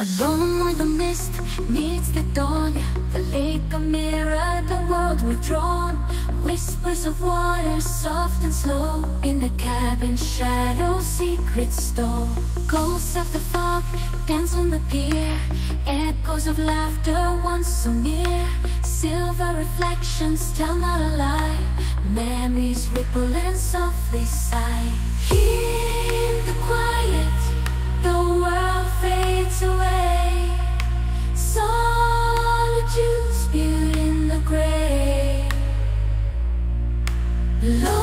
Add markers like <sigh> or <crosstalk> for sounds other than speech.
Alone with the mist meets the dawn. The lake a mirror, the world withdrawn. Whispers of water, soft and slow. In the cabin shadow, secrets store. Ghosts of the fog dance on the pier. Echoes of laughter once so near. Silver reflections tell not a lie. Memories ripple and softly sigh Lonely <laughs>